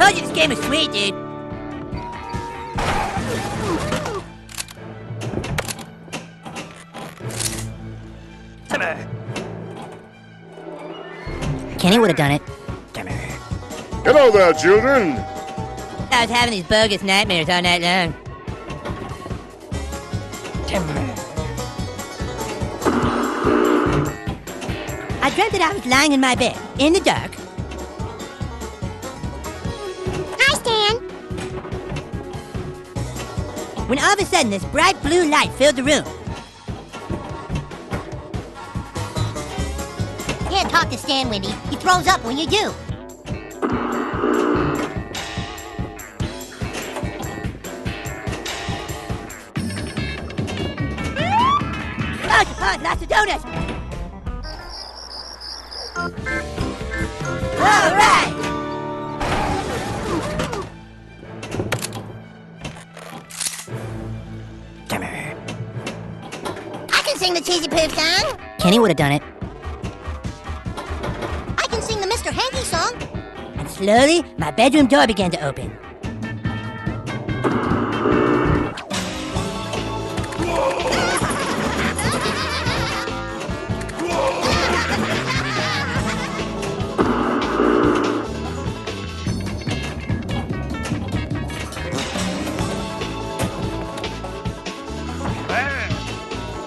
told you this game was sweet, dude. Kenny would have done it. Hello there, children. I was having these bogus nightmares all night long. I dreamt that I was lying in my bed, in the dark. When all of a sudden this bright blue light filled the room. Can't talk to Stan, Wendy. He throws up when you do. Oh, oh, lots of donuts! All right! Sing the Cheesy Poof song. Kenny would have done it. I can sing the Mr. Hanky song. And slowly, my bedroom door began to open.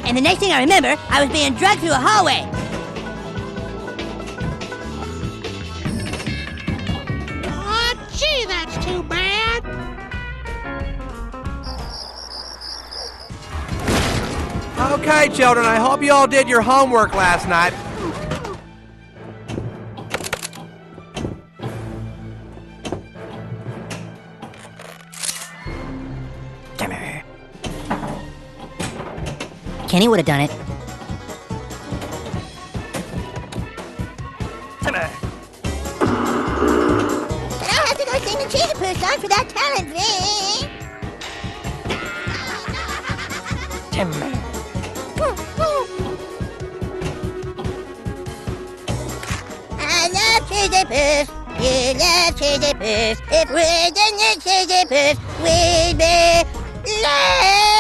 And the next thing I remember, I was being dragged through a hallway. Oh, gee, that's too bad. Okay, children, I hope you all did your homework last night. Kenny would have done it. But I'll have to go sing the Cheesy Poof song for that talent thing. I love Cheesy Poof. You love Cheesy Poof. If we didn't Cheesy Poof, we'd be lame.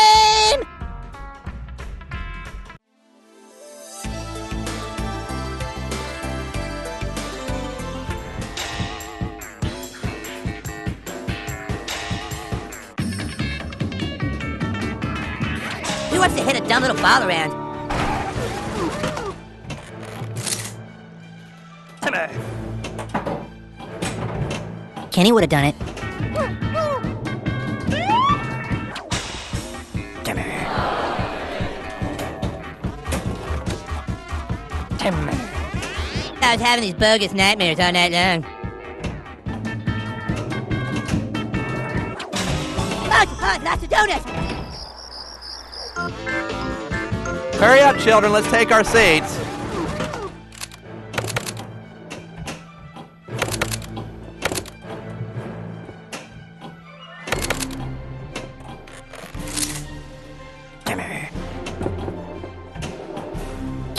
Wants to hit a dumb little ball around? Kenny would have done it. Timmy. I was having these bogus nightmares all night long. Oh, oh, lots of donuts! Hurry up, children, let's take our seats.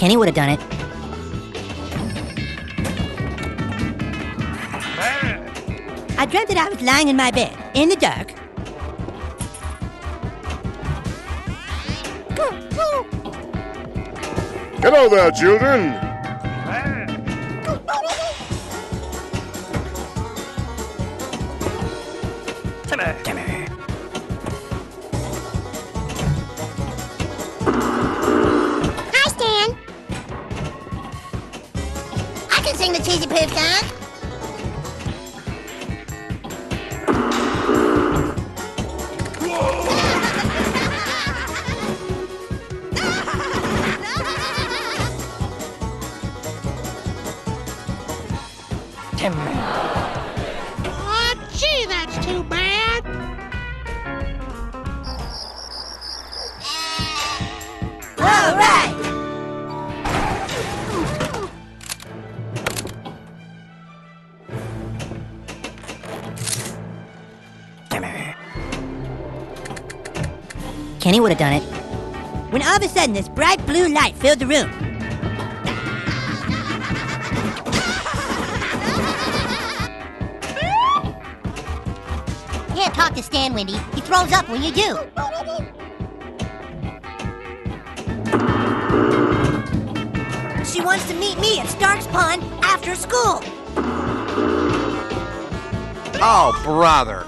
Kenny would have done it. I dreamt that I was lying in my bed, in the dark. Hello there, children. Hi, Stan. I can sing the Cheesy Poof song. Oh, gee, that's too bad. All right! Kenny would have done it. When all of a sudden this bright blue light filled the room. Can't talk to Stan, Wendy. He throws up when you do. She wants to meet me at Stark's Pond after school. Oh, brother.